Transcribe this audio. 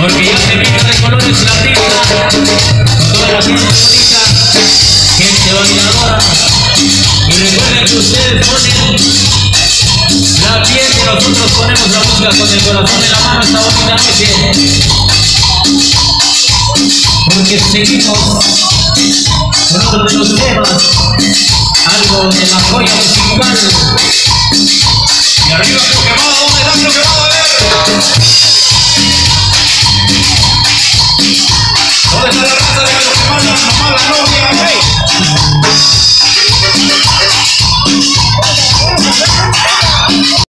porque ya se rica de colores la tinta, toda la gente bonita, gente este bailadora, y recuerden que ustedes ponen la piel y nosotros ponemos la música con el corazón en la mano esta bonita noche, porque seguimos con otro de los temas, algo de la joya musical, y arriba Pokémon. la raza de los hermanos, la novia, hey.